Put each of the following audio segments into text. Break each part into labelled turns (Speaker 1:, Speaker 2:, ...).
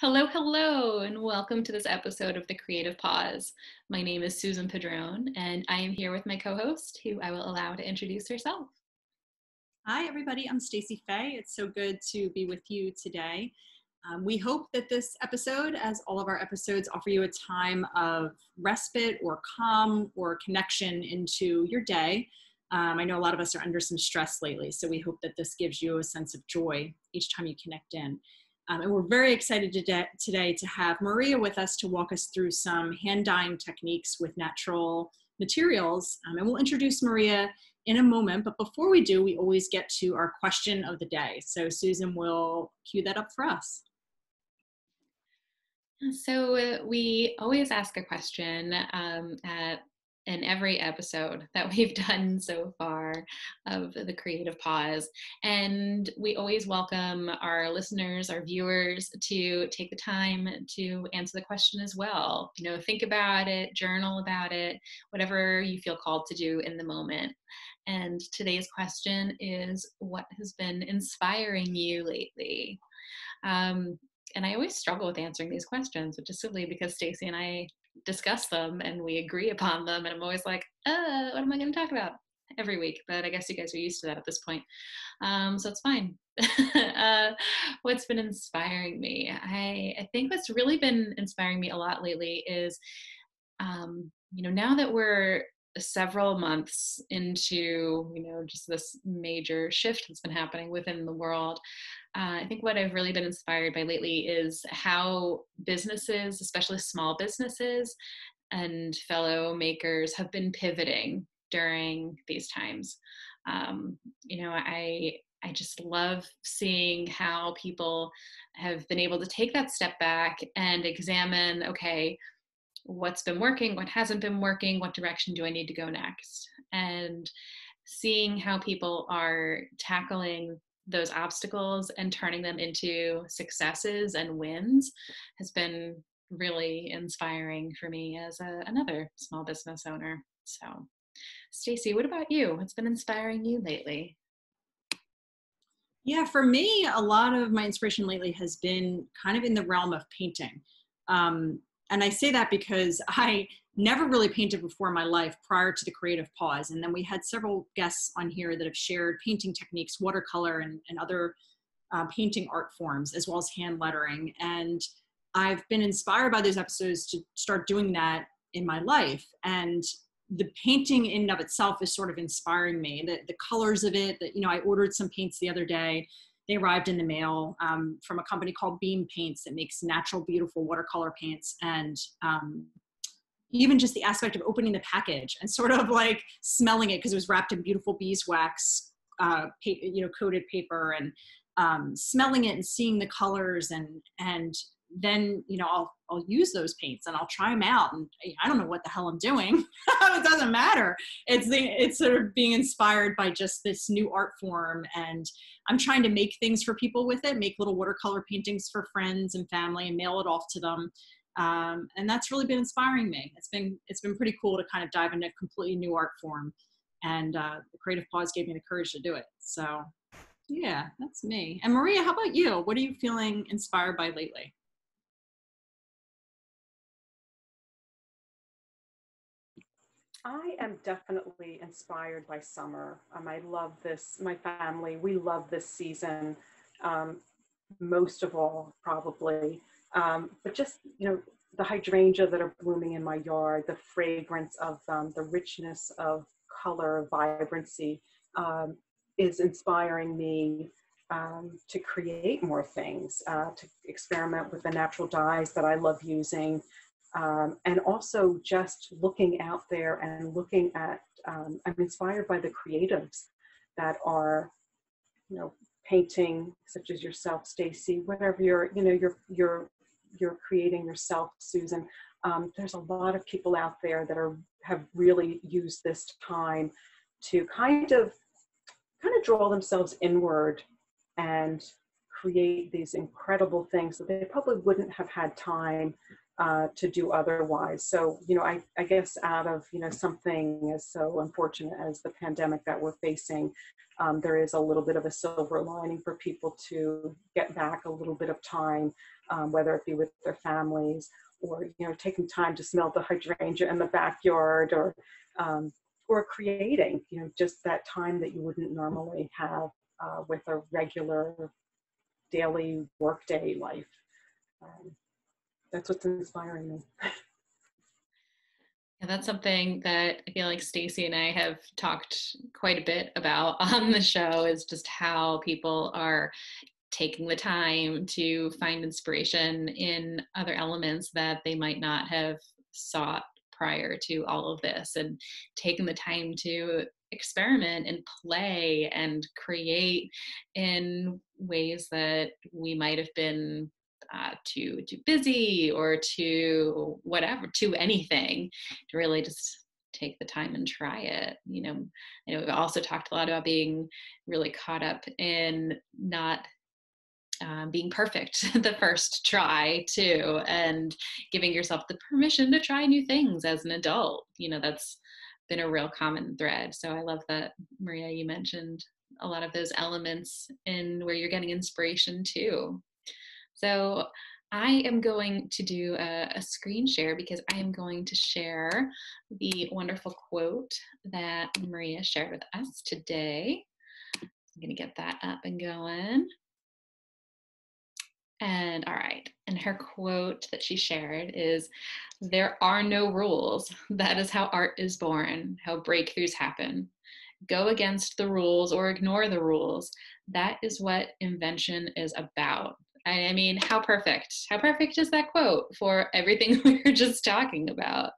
Speaker 1: Hello, hello, and welcome to this episode of The Creative Pause. My name is Susan Padron, and I am here with my co host, who I will allow to introduce herself.
Speaker 2: Hi, everybody. I'm Stacy Fay. It's so good to be with you today. Um, we hope that this episode, as all of our episodes, offer you a time of respite or calm or connection into your day. Um, I know a lot of us are under some stress lately, so we hope that this gives you a sense of joy each time you connect in. Um, and we're very excited today, today to have Maria with us to walk us through some hand dyeing techniques with natural materials. Um, and we'll introduce Maria in a moment. But before we do, we always get to our question of the day. So Susan will cue that up for us.
Speaker 1: So uh, we always ask a question um, at in every episode that we've done so far of the creative pause and we always welcome our listeners our viewers to take the time to answer the question as well. You know think about it journal about it whatever you feel called to do in the moment. And today's question is what has been inspiring you lately? Um, and I always struggle with answering these questions, which is simply because Stacy and I discuss them and we agree upon them. And I'm always like, uh, what am I going to talk about every week? But I guess you guys are used to that at this point. Um, so it's fine. uh, what's been inspiring me? I, I think what's really been inspiring me a lot lately is, um, you know, now that we're several months into you know just this major shift that's been happening within the world uh, I think what I've really been inspired by lately is how businesses, especially small businesses and fellow makers, have been pivoting during these times. Um, you know, I I just love seeing how people have been able to take that step back and examine, okay, what's been working, what hasn't been working, what direction do I need to go next, and seeing how people are tackling those obstacles and turning them into successes and wins has been really inspiring for me as a, another small business owner. So, Stacy, what about you? What's been inspiring you lately?
Speaker 2: Yeah, for me, a lot of my inspiration lately has been kind of in the realm of painting. Um, and I say that because I never really painted before in my life prior to the creative pause. And then we had several guests on here that have shared painting techniques, watercolor, and, and other uh, painting art forms, as well as hand lettering. And I've been inspired by those episodes to start doing that in my life. And the painting in and of itself is sort of inspiring me. The, the colors of it, that, you know, I ordered some paints the other day. They arrived in the mail um, from a company called Beam Paints that makes natural, beautiful watercolor paints. And um, even just the aspect of opening the package and sort of like smelling it because it was wrapped in beautiful beeswax, uh, you know, coated paper and um, smelling it and seeing the colors and and then you know I'll I'll use those paints and I'll try them out and I don't know what the hell I'm doing. it doesn't matter. It's the it's sort of being inspired by just this new art form and I'm trying to make things for people with it, make little watercolor paintings for friends and family and mail it off to them um, and that's really been inspiring me. It's been it's been pretty cool to kind of dive into a completely new art form, and uh, the Creative Pause gave me the courage to do it. So, yeah, that's me. And Maria, how about you? What are you feeling inspired by lately?
Speaker 3: I am definitely inspired by summer. Um, I love this. My family, we love this season. Um, most of all, probably um, but just, you know, the hydrangea that are blooming in my yard, the fragrance of them, the richness of color, vibrancy um, is inspiring me um, to create more things, uh, to experiment with the natural dyes that I love using, um, and also just looking out there and looking at. Um, I'm inspired by the creatives that are, you know, painting, such as yourself, Stacy. Whatever you're, you know, you're you're you're creating yourself, Susan. Um, there's a lot of people out there that are have really used this time to kind of kind of draw themselves inward and create these incredible things that they probably wouldn't have had time uh, to do otherwise. So, you know, I, I guess out of, you know, something as so unfortunate as the pandemic that we're facing, um, there is a little bit of a silver lining for people to get back a little bit of time um, whether it be with their families or you know taking time to smell the hydrangea in the backyard or um, or creating you know just that time that you wouldn't normally have uh, with a regular daily workday life um, that's what's inspiring me.
Speaker 1: Yeah, that's something that I feel like Stacy and I have talked quite a bit about on the show is just how people are taking the time to find inspiration in other elements that they might not have sought prior to all of this and taking the time to experiment and play and create in ways that we might have been uh, too too busy or too whatever to anything to really just take the time and try it you know. I know we've also talked a lot about being really caught up in not um, being perfect the first try too and giving yourself the permission to try new things as an adult you know that's been a real common thread. So i love that maria you mentioned a lot of those elements in where you're getting inspiration too so I am going to do a, a, screen share because I am going to share the wonderful quote that Maria shared with us today. I'm going to get that up and going. And all right, and her quote that she shared is There are no rules. That is how art is born, how breakthroughs happen. Go against the rules or ignore the rules. That is what invention is about. I mean, how perfect? How perfect is that quote for everything we were just talking about?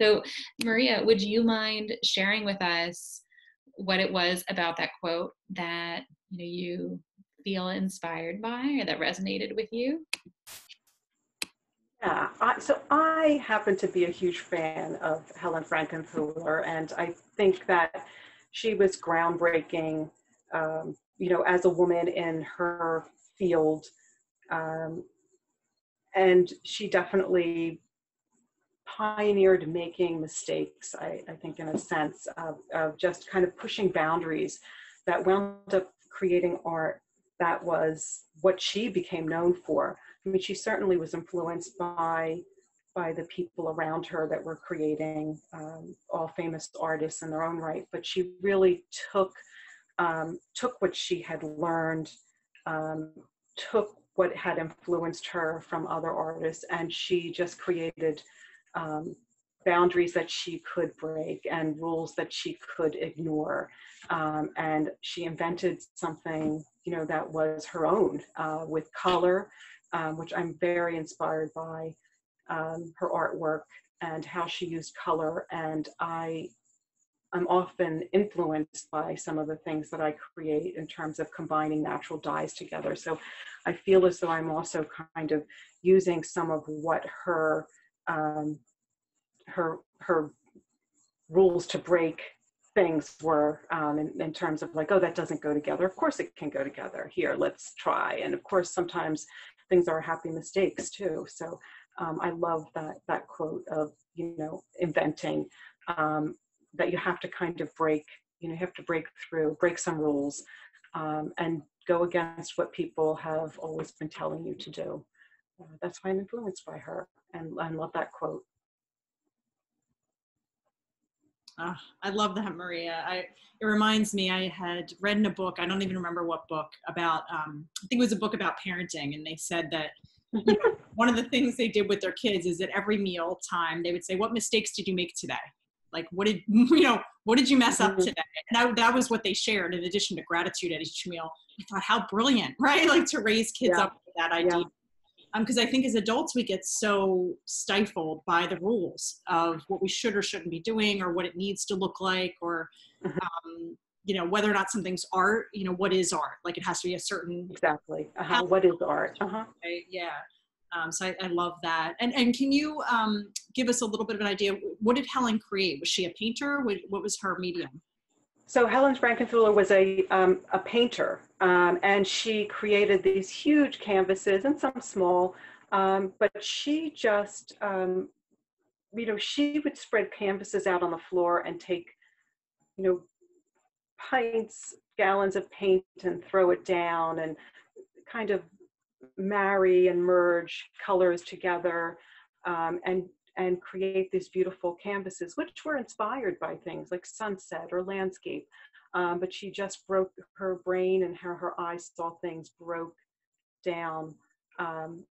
Speaker 1: So, Maria, would you mind sharing with us what it was about that quote that you know you feel inspired by or that resonated with you?
Speaker 3: Yeah, I, so I happen to be a huge fan of Helen Frankenthaler, and I think that she was groundbreaking, um, you know, as a woman in her field um, and she definitely pioneered making mistakes, I, I think, in a sense of, of, just kind of pushing boundaries that wound up creating art that was what she became known for. I mean, she certainly was influenced by by the people around her that were creating um, all famous artists in their own right, but she really took um, took what she had learned, um, took what had influenced her from other artists, and she just created um, boundaries that she could break and rules that she could ignore. Um, and she invented something, you know, that was her own uh, with color, um, which I'm very inspired by um, her artwork and how she used color. And I I'm often influenced by some of the things that I create in terms of combining natural dyes together. So I feel as though I'm also kind of using some of what her um, her her rules to break things were um, in, in terms of like, oh, that doesn't go together. Of course it can go together. Here, let's try. And of course, sometimes things are happy mistakes too. So um, I love that that quote of you know inventing um, that you have to kind of break, you know, you have to break through, break some rules, um, and go against what people have always been telling you to do. Uh, that's why I'm influenced by her, and I love that quote.
Speaker 2: Oh, I love that, Maria. I, it reminds me, I had read in a book, I don't even remember what book, about, um, I think it was a book about parenting, and they said that you know, one of the things they did with their kids is at every meal time, they would say, What mistakes did you make today? Like what did you know what did you mess up mm-hmm. today and that, that was what they shared in addition to gratitude at each meal i thought how brilliant right like to raise kids yeah. up with that idea because yeah. um, i think as adults we get so stifled by the rules of what we should or shouldn't be doing or what it needs to look like or mm-hmm. um, you know whether or not something's art you know what is art like it has to be a certain
Speaker 3: exactly uh-huh. what is art uh-huh.
Speaker 2: right? yeah um, so I, I, love that. And and can you um, give us a little bit of an idea? What did Helen create? Was she a painter? What, was her medium?
Speaker 3: So Helen Frankenthaler was a um, a painter, um, and she created these huge canvases and some small. Um, but she just, um, you know, she would spread canvases out on the floor and take, you know, pints, gallons of paint and throw it down and kind of marry and merge colors together um, and and create these beautiful canvases, which were inspired by things like sunset or landscape. Um, but she just broke her brain and her, her eyes saw things broke down, um,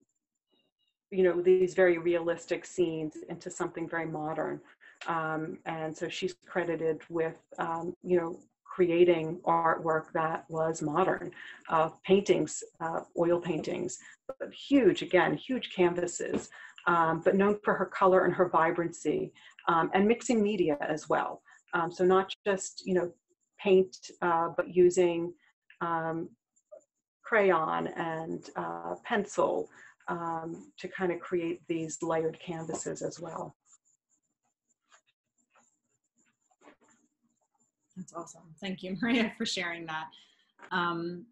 Speaker 3: you know, these very realistic scenes into something very modern. Um, and so she's credited with, um, you know, creating artwork that was modern, uh, paintings, uh, oil paintings, huge, again, huge canvases, um, but known for her color and her vibrancy, um, and mixing media as well. Um, so not just, you know, paint, uh, but using um, crayon and uh, pencil um, to kind of create these layered canvases as well.
Speaker 2: That's awesome. Thank you, Maria, for sharing that. Um,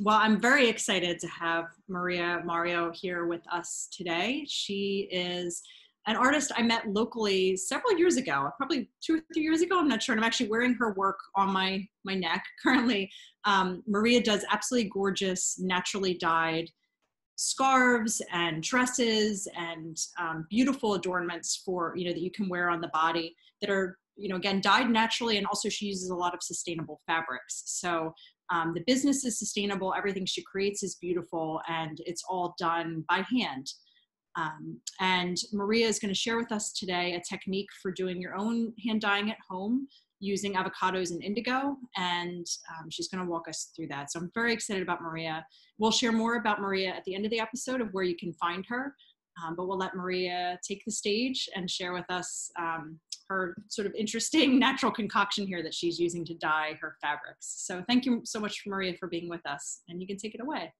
Speaker 2: well, I'm very excited to have Maria Maurio here with us today. She is an artist I met locally several years ago, probably two or three years ago. I'm not sure. And I'm actually wearing her work on my my neck currently. Um, Maria does absolutely gorgeous, naturally dyed scarves and dresses and um, beautiful adornments for you know that you can wear on the body that are you know again dyed naturally and also she uses a lot of sustainable fabrics. So um, the business is sustainable. Everything she creates is beautiful and it's all done by hand. Um, and maria is going to share with us today a technique for doing your own hand dyeing at home using avocados and indigo and um, she's going to walk us through that. So i'm very excited about maria. We'll share more about maria at the end of the episode of where you can find her um, but we'll let maria take the stage and share with us um, her sort of interesting natural concoction here that she's using to dye her fabrics. So thank you so much, Maria, for being with us, and you can take it away.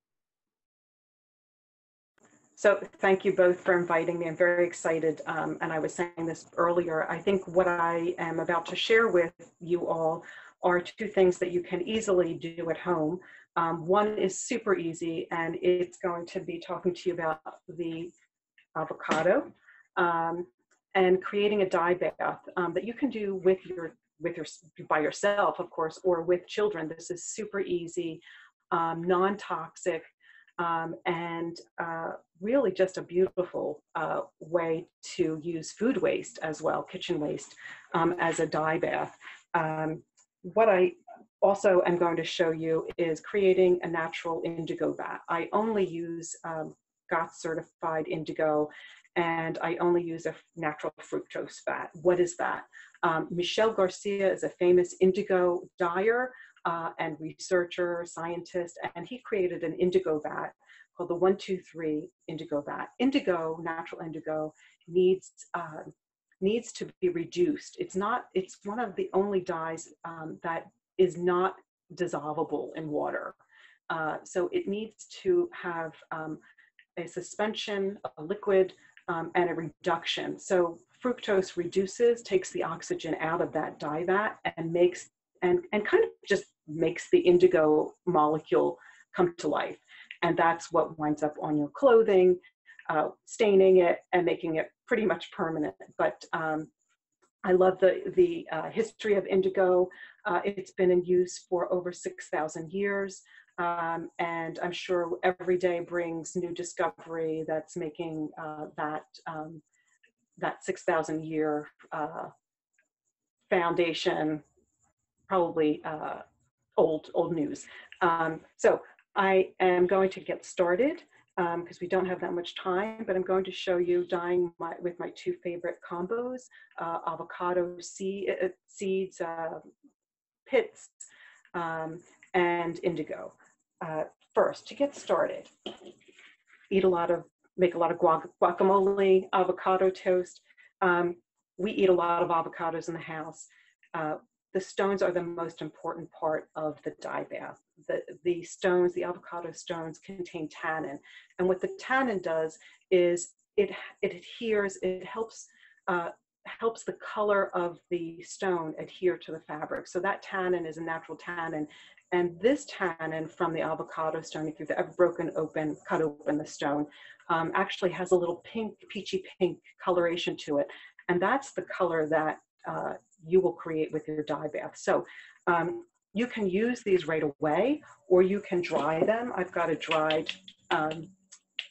Speaker 3: So thank you both for inviting me. I'm very excited, um, and I was saying this earlier. I think what I am about to share with you all are two things that you can easily do at home. Um, one is super easy, and it's going to be talking to you about the avocado. Um, and creating a dye bath um, that you can do with your with your by yourself of course or with children. This is super easy um, non-toxic um, and uh, really just a beautiful uh, way to use food waste as well kitchen waste um, as a dye bath. Um, what i also am going to show you is creating a natural indigo vat i only use um, GOTS certified indigo and I only use a natural fructose vat. What is that? Um, Michel Garcia is a famous indigo dyer uh, and researcher, scientist, and he created an indigo vat called the 123 indigo vat. Indigo, natural indigo, needs uh, needs to be reduced. It's not. It's one of the only dyes um, that is not dissolvable in water. Uh, so it needs to have um, a suspension, a liquid, um, and a reduction. So fructose reduces, takes the oxygen out of that dye vat and makes, and, and kind of just makes the indigo molecule come to life. And that's what winds up on your clothing, uh, staining it and making it pretty much permanent. But um, I love the, the uh, history of indigo. Uh, it's been in use for over 6,000 years. Um, and I'm sure every day brings new discovery that's making uh, that um, that 6,000 year uh, foundation probably uh, old old news. Um, so I am going to get started because um, we don't have that much time, but I'm going to show you dyeing my, with my two favorite combos, uh, avocado seed, uh, seeds, uh, pits, um, and indigo uh, first to get started. Eat a lot of, make a lot of guacamole, avocado toast. Um, we eat a lot of avocados in the house. Uh, the stones are the most important part of the dye bath. The, the stones, the avocado stones contain tannin. And what the tannin does is it, it adheres, it helps uh, helps the color of the stone adhere to the fabric. So that tannin is a natural tannin and this tannin from the avocado stone, if you've ever broken open, cut open the stone, um, actually has a little pink, peachy pink coloration to it. And that's the color that uh, you will create with your dye bath. So um, you can use these right away or you can dry them. I've got a dried um,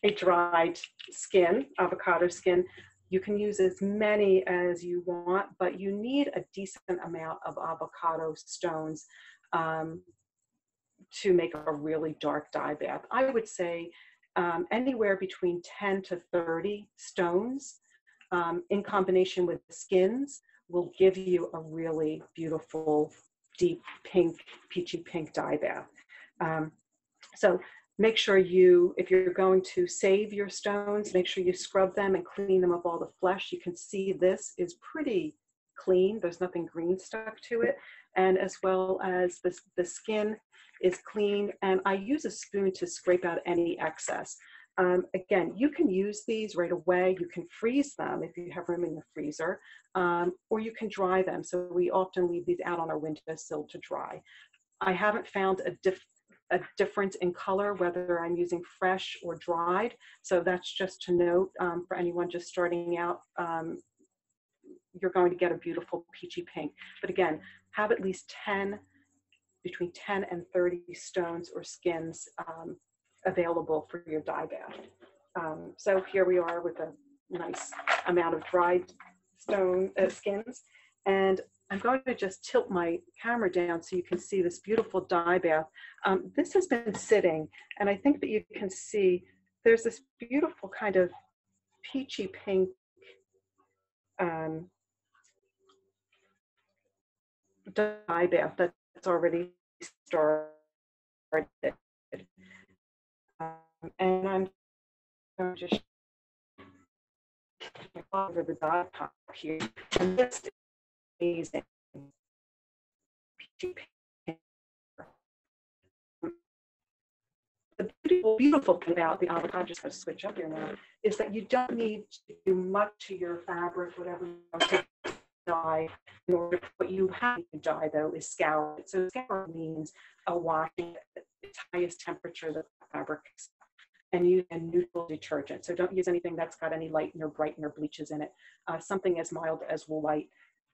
Speaker 3: a dried skin, avocado skin. You can use as many as you want, but you need a decent amount of avocado stones um, to make a really dark dye bath. I would say um, anywhere between 10 to 30 stones um, in combination with skins will give you a really beautiful, deep pink, peachy pink dye bath. Um, so make sure you, if you're going to save your stones, make sure you scrub them and clean them of all the flesh. You can see this is pretty clean. There's nothing green stuck to it. And as well as the, the skin is clean. And I use a spoon to scrape out any excess. Um, again, you can use these right away. You can freeze them if you have room in the freezer, um, or you can dry them. So we often leave these out on our windowsill to dry. I haven't found a, dif a difference in color, whether I'm using fresh or dried. So that's just to note um, for anyone just starting out, um, you're going to get a beautiful peachy pink. But again, have at least 10, between 10 and 30 stones or skins um, available for your dye bath. Um, so here we are with a nice amount of dried stone uh, skins. And I'm going to just tilt my camera down so you can see this beautiful dye bath. Um, this has been sitting, and I think that you can see there's this beautiful kind of peachy pink um, dye bath that's already started. Um, and I'm just over the pot here. And this is amazing. The beautiful, beautiful thing about the avocado, just going to switch up here now, is that you don't need to do much to your fabric, whatever dye. In order, what you have to dye though is scour. So scour means a washing at its highest temperature that the fabric is and use a neutral detergent. So don't use anything that's got any lighten or brighten or bleaches in it. Uh, something as mild as Woolite,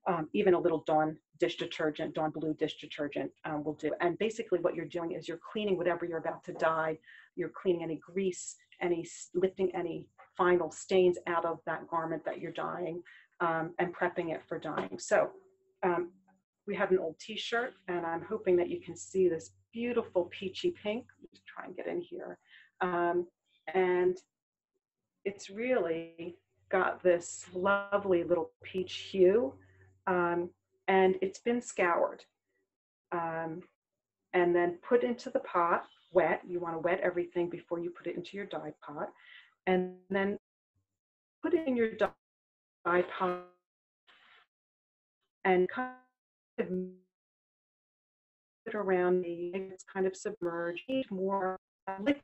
Speaker 3: um, even a little Dawn dish detergent, Dawn Blue dish detergent um, will do. And basically what you're doing is you're cleaning whatever you're about to dye. You're cleaning any grease, any lifting any final stains out of that garment that you're dyeing um, and prepping it for dyeing. So um, we have an old t-shirt and I'm hoping that you can see this beautiful peachy pink. Let's try and get in here. Um, and it's really got this lovely little peach hue um, and it's been scoured um, and then put into the pot wet. You want to wet everything before you put it into your dye pot and then put in your dye pot and kind of it around me. It's kind of submerged. More liquid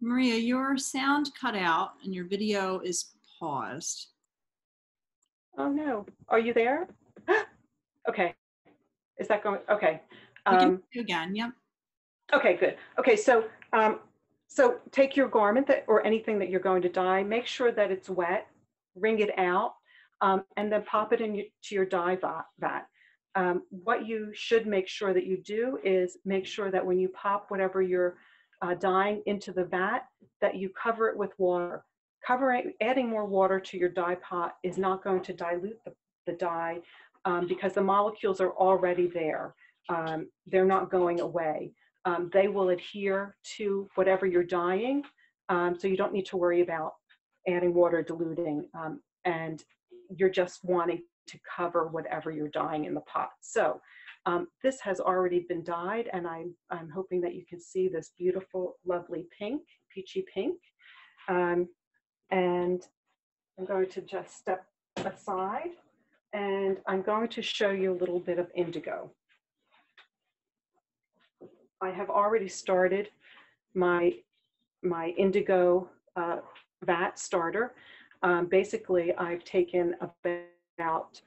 Speaker 2: Maria, your sound cut out and your video is paused.
Speaker 3: Oh no, are you there? okay, is that going, okay.
Speaker 2: We can
Speaker 3: Um,
Speaker 2: again, yep.
Speaker 3: Okay, good. Okay, so, um, so take your garment that, or anything that you're going to dye, make sure that it's wet, wring it out, um, and then pop it into your dye vat. Um, what you should make sure that you do is make sure that when you pop whatever you're uh, dyeing into the vat, that you cover it with water. Covering, adding more water to your dye pot is not going to dilute the, the dye um, because the molecules are already there. Um, they're not going away. Um, they will adhere to whatever you're dyeing, um, so you don't need to worry about adding water, diluting, um, and you're just wanting to cover whatever you're dyeing in the pot. So um, this has already been dyed and I'm, I'm hoping that you can see this beautiful, lovely pink, peachy pink. Um, and I'm going to just step aside and I'm going to show you a little bit of indigo. I have already started my, my indigo uh, vat starter. Um, basically, I've taken about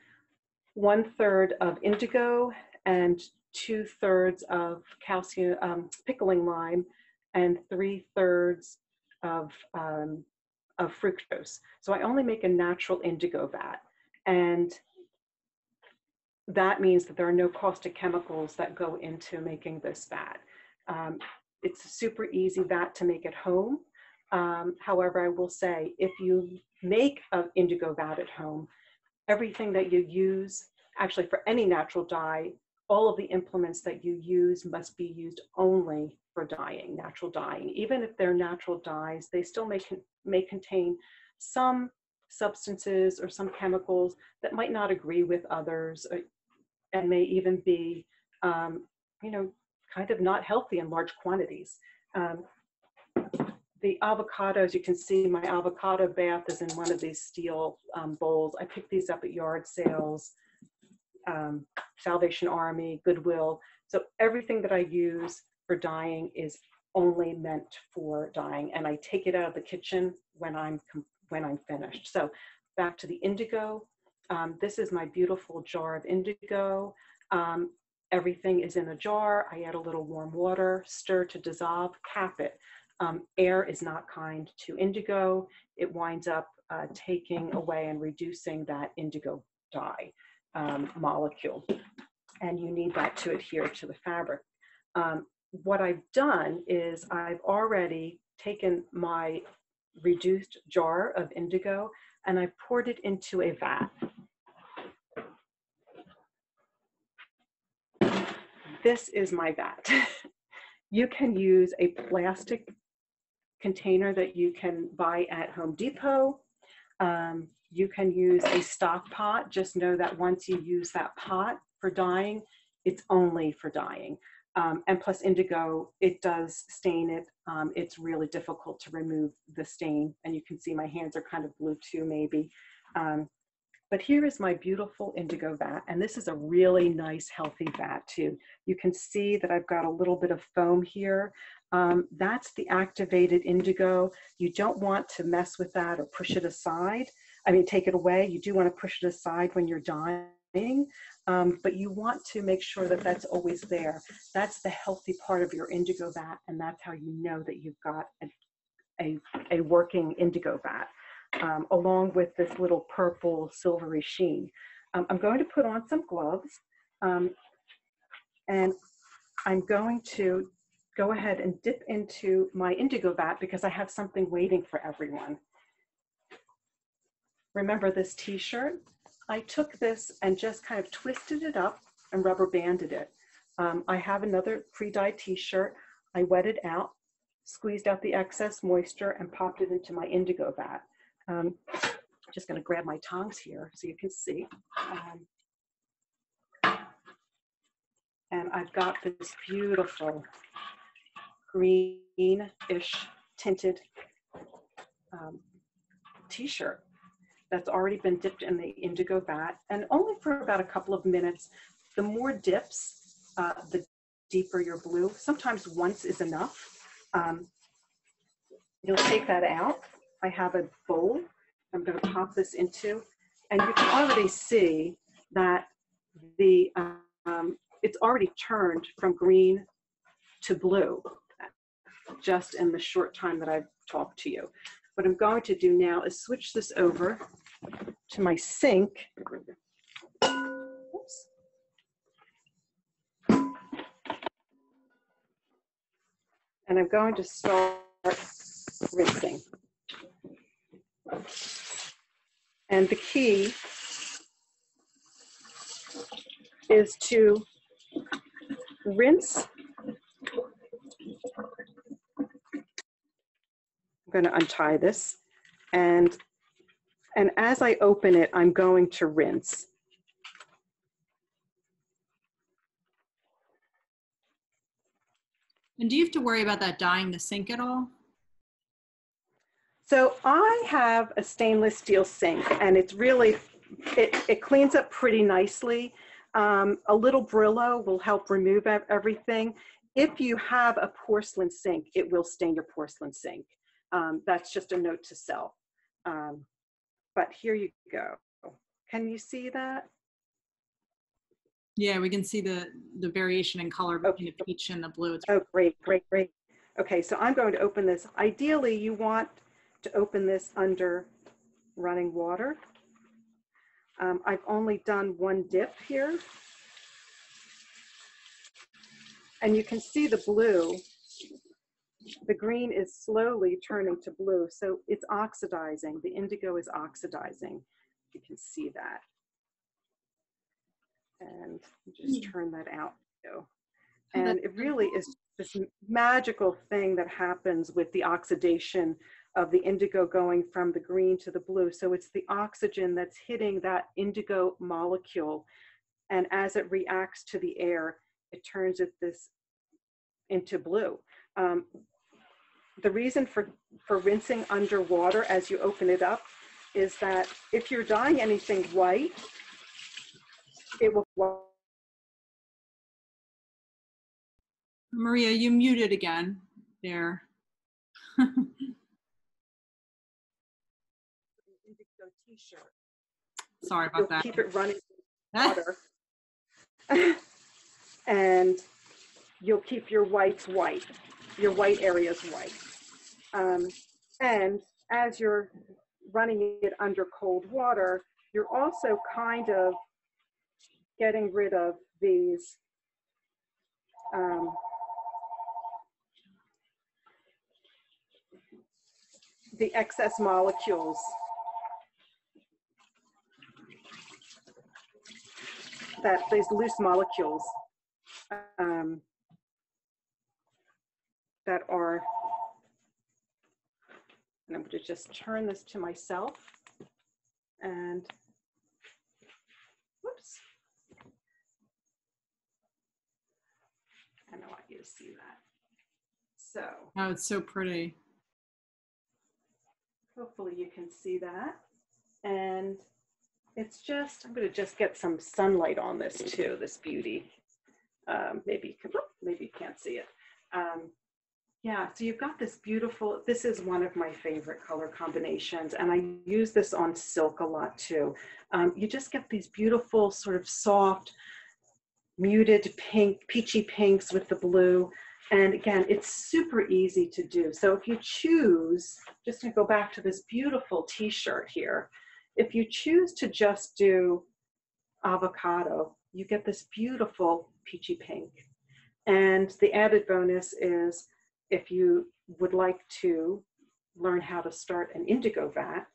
Speaker 3: one third of indigo and two thirds of calcium um, pickling lime and three thirds of, um, of fructose. So I only make a natural indigo vat. And that means that there are no caustic chemicals that go into making this vat. Um, it's a super easy vat to make at home. Um, however, I will say if you make an indigo vat at home, everything that you use, actually for any natural dye, all of the implements that you use must be used only for dyeing, natural dyeing. Even if they're natural dyes, they still may, may contain some substances or some chemicals that might not agree with others and may even be, um, you know, kind of not healthy in large quantities. Um, the avocados, you can see my avocado bath is in one of these steel um, bowls. I picked these up at yard sales, um, Salvation Army, Goodwill. So everything that I use for dyeing is only meant for dyeing and I take it out of the kitchen when I'm when I'm finished. So back to the indigo. Um, this is my beautiful jar of indigo. Um, everything is in a jar. I add a little warm water, stir to dissolve, cap it. Um, air is not kind to indigo. It winds up uh, taking away and reducing that indigo dye um, molecule. And you need that to adhere to the fabric. Um, what I've done is I've already taken my reduced jar of indigo and I poured it into a vat. This is my vat. you can use a plastic container that you can buy at Home Depot. Um, you can use a stock pot. Just know that once you use that pot for dyeing, it's only for dyeing. Um, and plus indigo, it does stain it. Um, it's really difficult to remove the stain. And you can see my hands are kind of blue too, maybe. Um, but here is my beautiful indigo vat. And this is a really nice, healthy vat too. You can see that I've got a little bit of foam here. Um, that's the activated indigo. You don't want to mess with that or push it aside. I mean, take it away. You do want to push it aside when you're dyeing, um, but you want to make sure that that's always there. That's the healthy part of your indigo vat, and that's how you know that you've got a, a, a working indigo vat, um, along with this little purple silvery sheen. Um, I'm going to put on some gloves, um, and I'm going to go ahead and dip into my indigo vat because I have something waiting for everyone. Remember this t-shirt? I took this and just kind of twisted it up and rubber banded it. Um, I have another pre-dyed t-shirt. I wet it out, squeezed out the excess moisture and popped it into my indigo vat. Um, just gonna grab my tongs here so you can see. Um, and I've got this beautiful greenish tinted um, t-shirt that's already been dipped in the indigo vat and only for about a couple of minutes. The more dips, uh, the deeper your blue. Sometimes once is enough. Um, you'll take that out. I have a bowl I'm going to pop this into and you can already see that the um, it's already turned from green to blue just in the short time that I've talked to you. What I'm going to do now is switch this over to my sink. Oops. And I'm going to start rinsing. And the key is to rinse I'm going to untie this and and as I open it, I'm going to rinse.
Speaker 2: And do you have to worry about that dyeing the sink at all?
Speaker 3: So I have a stainless steel sink and it's really, it, it cleans up pretty nicely. Um, a little Brillo will help remove everything. If you have a porcelain sink, it will stain your porcelain sink. Um, that's just a note to self. Um, but here you go. Can you see that?
Speaker 2: Yeah, we can see the, the variation in color between okay. the peach and the blue.
Speaker 3: It's oh, great, great, great. Okay, so I'm going to open this. Ideally, you want to open this under running water. Um, I've only done one dip here. And you can see the blue, the green is slowly turning to blue. So it's oxidizing. The indigo is oxidizing. You can see that. And just turn that out. And it really is this magical thing that happens with the oxidation of the indigo going from the green to the blue. So it's the oxygen that's hitting that indigo molecule. And as it reacts to the air, it turns it this into blue. Um, the reason for, for rinsing underwater as you open it up is that if you're dyeing anything white, it will
Speaker 2: Maria, you muted again there. Sorry about
Speaker 3: You'll
Speaker 2: that.
Speaker 3: Keep it running water. and you'll keep your whites white, your white areas white. Um, and as you're running it under cold water, you're also kind of getting rid of these um, the excess molecules. That these loose molecules um, that are, and I'm going to just turn this to myself and whoops. And I want you to see that. So.
Speaker 2: Oh, it's so pretty.
Speaker 3: Hopefully you can see that. And it's just, I'm going to just get some sunlight on this too, this beauty. Um, maybe, you can, maybe you can't see it. Um, yeah, so you've got this beautiful, this is one of my favorite color combinations, and I use this on silk a lot too. Um, you just get these beautiful sort of soft, muted pink, peachy pinks with the blue. And again, it's super easy to do. So if you choose, just to go back to this beautiful t-shirt here, if you choose to just do avocado, you get this beautiful peachy pink. And the added bonus is if you would like to learn how to start an indigo vat,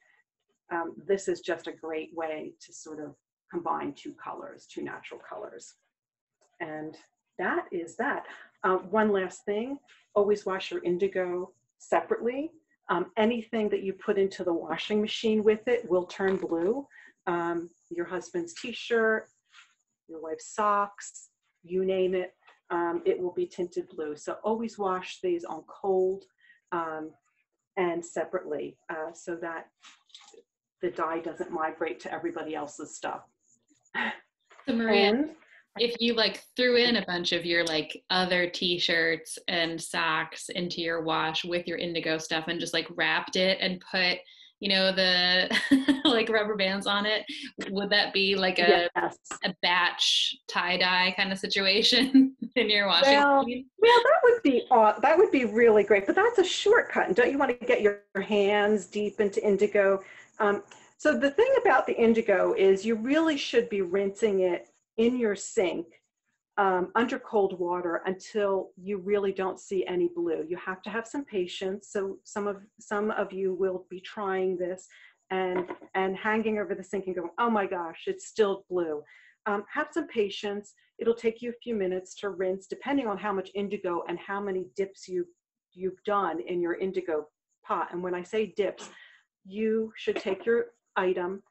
Speaker 3: um, this is just a great way to sort of combine two colors, two natural colors. And that is that. Uh, one last thing, always wash your indigo separately. Um, anything that you put into the washing machine with it will turn blue. Um, your husband's t-shirt, your wife's socks, you name it, um, it will be tinted blue. So always wash these on cold um, and separately uh, so that the dye doesn't migrate to everybody else's stuff.
Speaker 1: So Maria, and, if you like threw in a bunch of your like other t-shirts and socks into your wash with your indigo stuff and just like wrapped it and put you know the like rubber bands on it would that be like a yes. a batch tie dye kind of situation in your washing
Speaker 3: well, machine? well that would be uh, that would be really great but that's a shortcut and don't you want to get your, your hands deep into indigo um, so the thing about the indigo is you really should be rinsing it in your sink um, under cold water until you really don't see any blue. You have to have some patience. So some of some of you will be trying this and and hanging over the sink and going, oh my gosh, it's still blue. Um, have some patience. It'll take you a few minutes to rinse, depending on how much indigo and how many dips you you've done in your indigo pot. And when I say dips, you should take your item,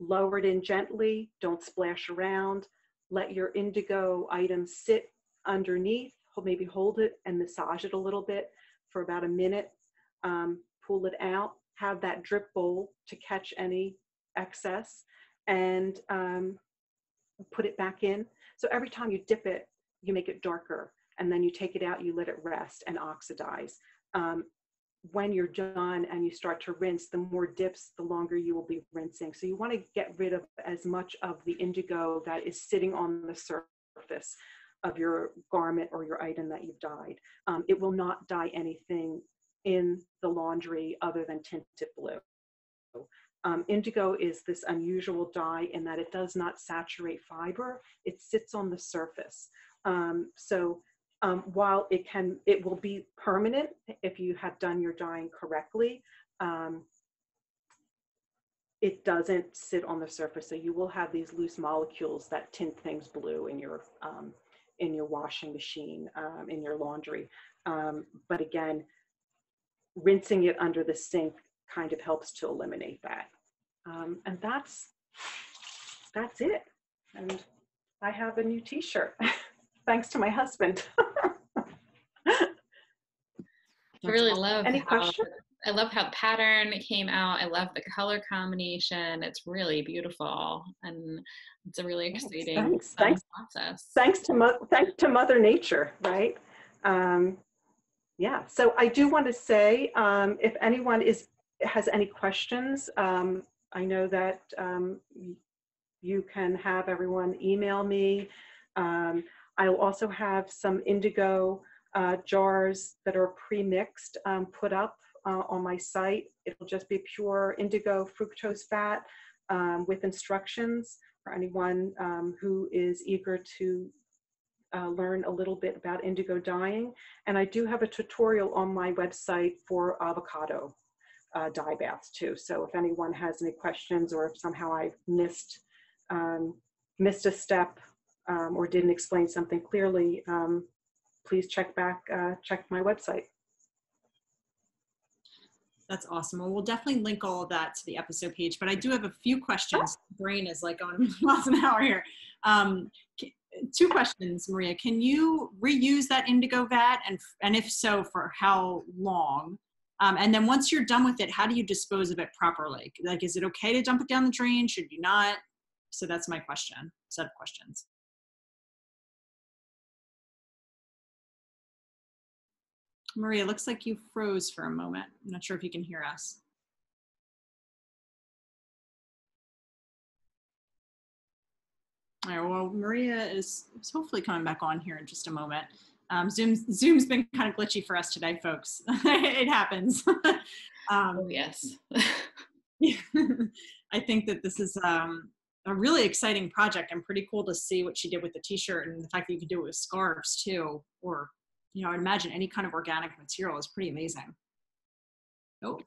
Speaker 3: lower it in gently, don't splash around, let your indigo item sit underneath, maybe hold it and massage it a little bit for about a minute, um, pull it out, have that drip bowl to catch any excess and um, put it back in. So every time you dip it, you make it darker and then you take it out, you let it rest and oxidize. Um, when you're done and you start to rinse, the more dips, the longer you will be rinsing. So you want to get rid of as much of the indigo that is sitting on the surface of your garment or your item that you've dyed. Um, it will not dye anything in the laundry other than tinted blue. Um, indigo is this unusual dye in that it does not saturate fiber, it sits on the surface. Um, so um, while it can, it will be permanent if you have done your dyeing correctly, um, it doesn't sit on the surface. So you will have these loose molecules that tint things blue in your, um, in your washing machine, um, in your laundry. Um, but again, rinsing it under the sink kind of helps to eliminate that. Um, and that's, that's it. And I have a new t-shirt, thanks to my husband.
Speaker 1: I really love
Speaker 3: Any
Speaker 1: how-
Speaker 3: questions?
Speaker 1: I love how the pattern came out. I love the color combination. It's really beautiful and it's a really exciting
Speaker 3: thanks, thanks.
Speaker 1: process.
Speaker 3: thanks to mo- thanks to Mother Nature, right? Um, yeah. So I do want to say, um, if anyone is has any questions, um, I know that um, you can have everyone email me. I'll also have some indigo uh, jars that are pre-mixed um, put up uh, on my site. It'll just be pure indigo fructose vat um, with instructions for anyone um, who is eager to uh, learn a little bit about indigo dyeing. And I do have a tutorial on my website for avocado uh, dye baths too. So if anyone has any questions or if somehow I missed um, missed a step um, or didn't explain something clearly, um, please check back uh, check my website.
Speaker 2: That's awesome. Well, we'll definitely link all of that to the episode page. But I do have a few questions. Brain is like on miles an hour here. Um, two questions, Maria. Can you reuse that indigo vat, and and if so, for how long? Um, and then once you're done with it, how do you dispose of it properly? Like, is it okay to dump it down the drain? Should you not? So that's my question. Set of questions. Maria, looks like you froze for a moment. I'm not sure if you can hear us. All right, well, Maria is, is hopefully coming back on here in just a moment. Um, Zoom's, Zoom's been kind of glitchy for us today, folks. it happens. um,
Speaker 1: Oh, yes.
Speaker 2: I think that this is um, a really exciting project and pretty cool to see what she did with the t-shirt and the fact that you can do it with scarves too, or, you know, I'd imagine any kind of organic material is pretty amazing. Oh,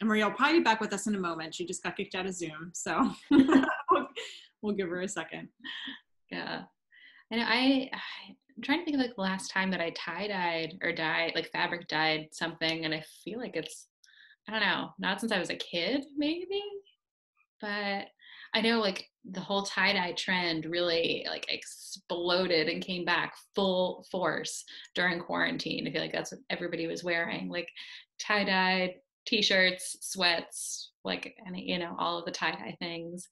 Speaker 2: and Maria will probably be back with us in a moment. She just got kicked out of Zoom, so we'll, give her a second.
Speaker 1: Yeah. And I, I'm trying to think of like the last time that I tie dyed or dyed, like fabric dyed something. And I feel like it's, I don't know, not since I was a kid, maybe. But I know like the whole tie dye trend really like exploded and came back full force during quarantine. I feel like that's what everybody was wearing, like tie dye t-shirts, sweats, like any, you know, all of the tie dye things.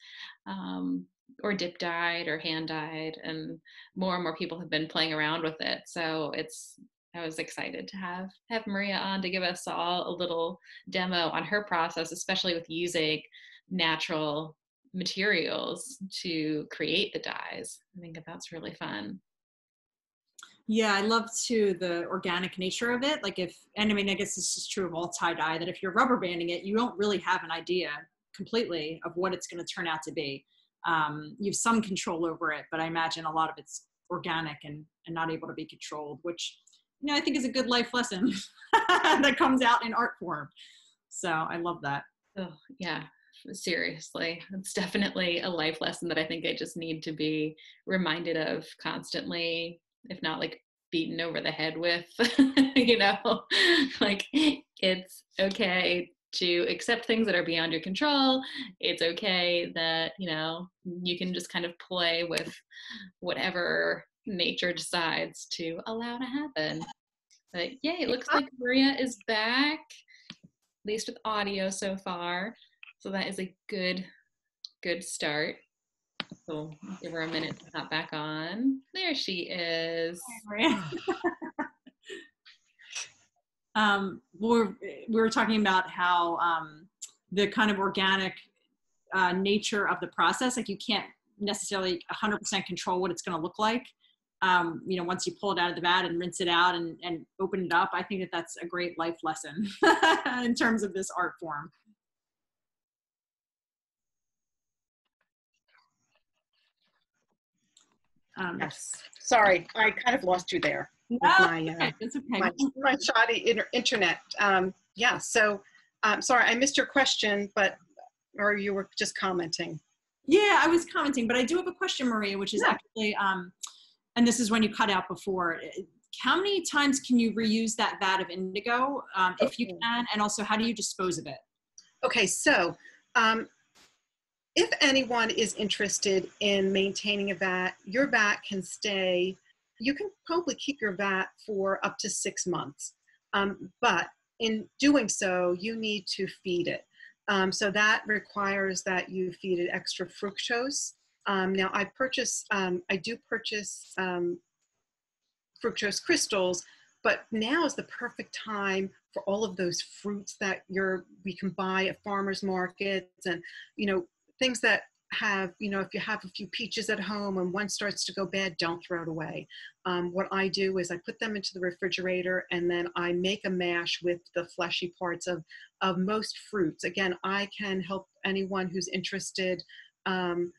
Speaker 1: Um, or dip dyed or hand dyed and more and more people have been playing around with it so it's i was excited to have have maria on to give us all a little demo on her process especially with using natural materials to create the dyes i think that that's really fun
Speaker 2: Yeah, I love too the organic nature of it. Like if, and I mean, I guess this is true of all tie dye that if you're rubber banding it, you don't really have an idea completely of what it's going to turn out to be. Um, you have some control over it, but I imagine a lot of it's organic and, and not able to be controlled, which, you know, I think is a good life lesson that comes out in art form. So I love that.
Speaker 1: oh yeah seriously. It's definitely a life lesson that i think i just need to be reminded of constantly if not like beaten over the head with you know? Like it's okay to accept things that are beyond your control. It's okay that you know you can just kind of play with whatever nature decides to allow to happen. But yay it looks like maria is back at least with audio so far so that is a good good start so give her a minute to hop back on there she is
Speaker 2: um, we're, we were talking about how um, the kind of organic uh, nature of the process, like you can't necessarily 100% control what it's going to look like. Um, you know, once you pull it out of the vat and rinse it out and, and open it up, I think that that's a great life lesson in terms of this art form. Um,
Speaker 3: Yes. Sorry, I kind of lost you there.
Speaker 2: no,
Speaker 3: my, uh,
Speaker 2: okay, okay.
Speaker 3: my, my shoddy inter- internet. Um, yeah, so um, sorry, I missed your question, but or you were just commenting.
Speaker 2: Yeah, I was commenting, but I do have a question, Maria, which is
Speaker 3: Yeah.
Speaker 2: actually, um, and this is when you cut out before. How many times can you reuse that vat of indigo, um, if you can, and also how do you dispose of it?
Speaker 3: Okay, so um, if anyone is interested in maintaining a vat, your vat can stay, you can probably keep your vat for up to six months. Um, but in doing so, you need to feed it. Um, so that requires that you feed it extra fructose. Um, now, I purchase, um, I do purchase um, fructose crystals, but now is the perfect time for all of those fruits that you're we can buy at farmers markets and you know things that have you know if you have a few peaches at home and one starts to go bad don't throw it away. Um, what i do is i put them into the refrigerator and then i make a mash with the fleshy parts of of most fruits. Again i can help anyone who's interested um,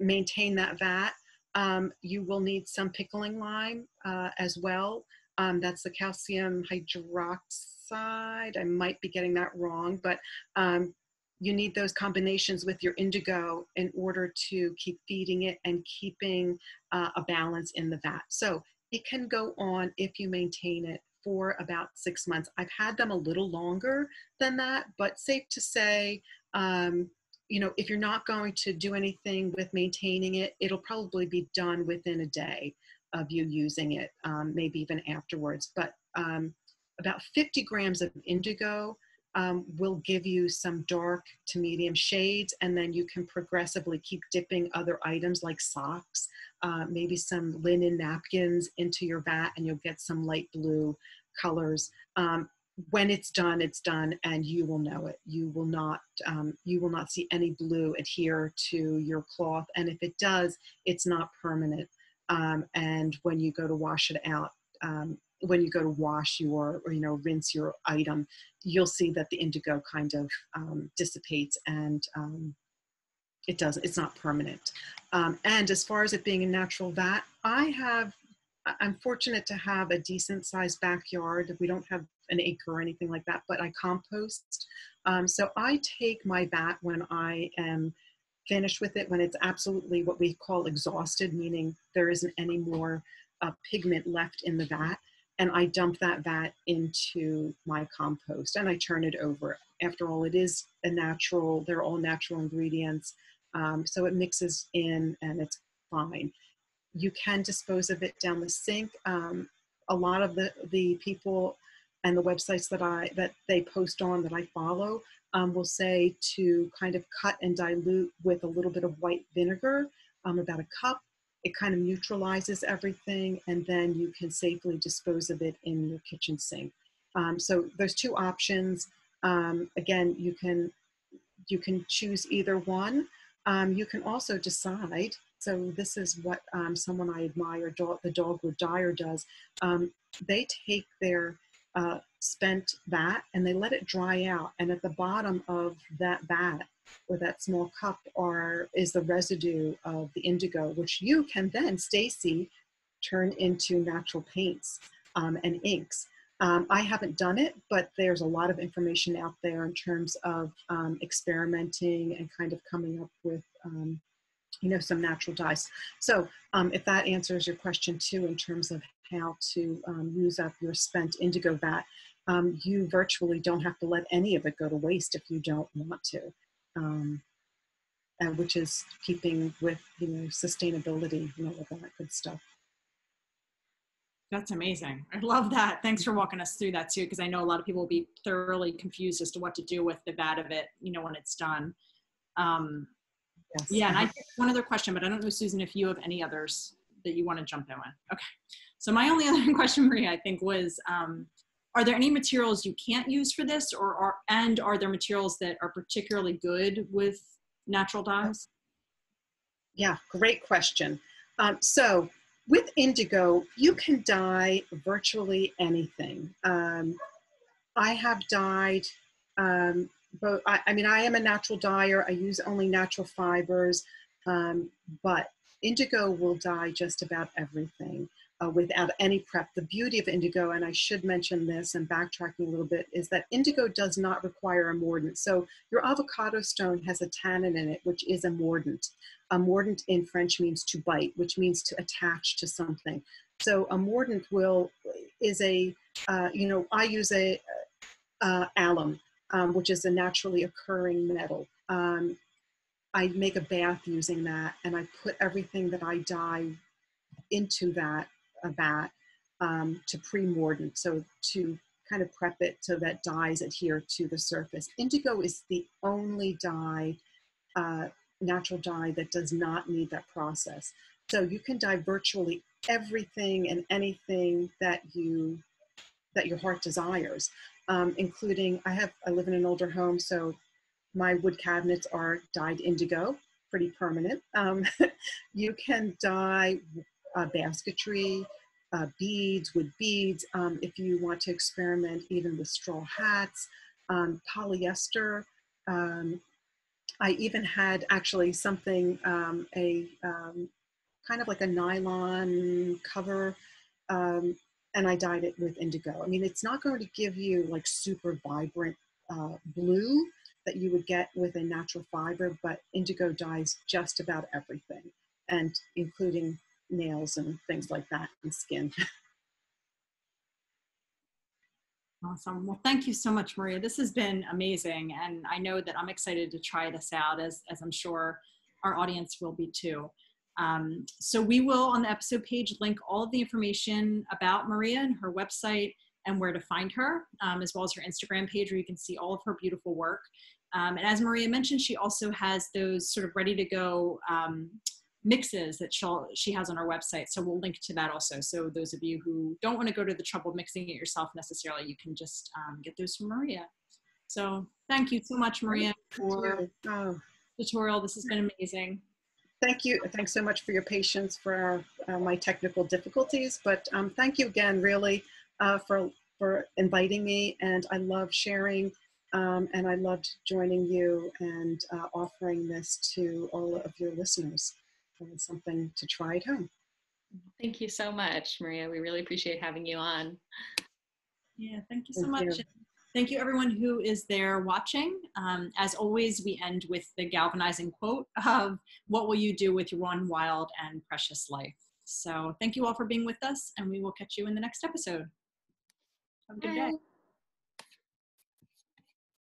Speaker 3: maintain that vat. Um, you will need some pickling lime uh, as well. Um, that's the calcium hydroxide. I might be getting that wrong, but um, you need those combinations with your indigo in order to keep feeding it and keeping uh, a balance in the vat. So it can go on if you maintain it for about six months. I've had them a little longer than that, but safe to say, um, you know, if you're not going to do anything with maintaining it, it'll probably be done within a day of you using it, um, maybe even afterwards. But um, about 50 grams of indigo um, will give you some dark to medium shades, and then you can progressively keep dipping other items like socks, uh, maybe some linen napkins into your vat, and you'll get some light blue colors. Um, when it's done, it's done, and you will know it. You will not, um, you will not see any blue adhere to your cloth, and if it does, it's not permanent. Um, and when you go to wash it out, um, when you go to wash your or you know rinse your item, you'll see that the indigo kind of um, dissipates and um, it does. It's not permanent. Um, and as far as it being a natural vat, I have. I'm fortunate to have a decent sized backyard. We don't have an acre or anything like that, but I compost. Um, so I take my vat when I am finished with it when it's absolutely what we call exhausted, meaning there isn't any more uh, pigment left in the vat. And I dump that vat into my compost and I turn it over. After all, it is a natural, they're all natural ingredients. Um, so it mixes in and it's fine. You can dispose of it down the sink. Um, a lot of the, the people and the websites that I that they post on that I follow um, will say to kind of cut and dilute with a little bit of white vinegar, um, about a cup. It kind of neutralizes everything, and then you can safely dispose of it in your kitchen sink. Um, so there's two options. Um, again, you can you can choose either one. Um, you can also decide. So this is what um, someone I admire, dog, the Dogwood Dyer, does. Um, they take their uh, spent vat and they let it dry out. And at the bottom of that vat or that small cup are is the residue of the indigo, which you can then, Stacy, turn into natural paints um, and inks. Um, I haven't done it, but there's a lot of information out there in terms of um, experimenting and kind of coming up with, um, you know, some natural dyes. So um, if that answers your question too, in terms of how to um, use up your spent indigo vat, you virtually don't have to let any of it go to waste if you don't want to, um, and which is keeping with you know sustainability, you know, all that good stuff.
Speaker 2: That's amazing. I love that. Thanks for walking us through that too, because I know a lot of people will be thoroughly confused as to what to do with the vat of it, you know, when it's done. Um,
Speaker 3: Yes.
Speaker 2: yeah, and I think one other question, but I don't know, Susan, if you have any others that you want to jump in with. Okay. So my only other question, Maria, I think was, um, are there any materials you can't use for this, or are and are there materials that are particularly good with natural dyes?
Speaker 3: Yeah, great question. Um, so with indigo, you can dye virtually anything. Um, I have dyed, um, I, I mean, I am a natural dyer. I use only natural fibers, um, but indigo will dye just about everything uh, without any prep. The beauty of indigo, and I should mention this and backtracking a little bit, is that indigo does not require a mordant. So your avocado stone has a tannin in it, which is a mordant. A mordant in French means to bite, which means to attach to something. So a mordant will is a uh, you know I use a uh, alum, um, which is a naturally occurring metal. Um, I make a bath using that, and I put everything that I dye into that a vat um, to pre-mordant, so to kind of prep it so that dyes adhere to the surface. Indigo is the only dye, uh, natural dye that does not need that process. So you can dye virtually everything and anything that you that your heart desires, um, including I have I live in an older home, so my wood cabinets are dyed indigo, pretty permanent. Um, you can dye uh, basketry, uh, beads, wood beads. Um, if you want to experiment even with straw hats, um, polyester. Um, I even had actually something, um, a um, kind of like a nylon cover, and I dyed it with indigo. I mean, it's not going to give you like super vibrant uh, blue that you would get with a natural fiber, but indigo dyes just about everything, and including nails and things like that and skin.
Speaker 2: Awesome. Well, thank you so much, Maria. This has been amazing. And I know that I'm excited to try this out as, as I'm sure our audience will be too. Um, so we will on the episode page link all of the information about Maria and her website and where to find her, um, as well as her Instagram page where you can see all of her beautiful work. Um, and as Maria mentioned, she also has those sort of ready to go um, mixes that she'll she has on our website so we'll link to that also. So those of you who don't want to go to the trouble mixing it yourself necessarily you can just um, get those from maria. So thank you so much maria for oh. tutorial. This has been amazing.
Speaker 3: Thank you thanks so much for your patience for uh, my technical difficulties but um, thank you again really uh, for for inviting me and i love sharing um, and i loved joining you and uh, offering this to all of your listeners something to try at home.
Speaker 1: Thank you so much, Maria. We really appreciate having you on.
Speaker 2: Yeah, thank you so thank much. You. Thank you, everyone who is there watching. Um, as always, we end with the galvanizing quote of What will you do with your one wild and precious life? So, thank you all for being with us, and we will catch you in the next episode. Have a good Bye. day.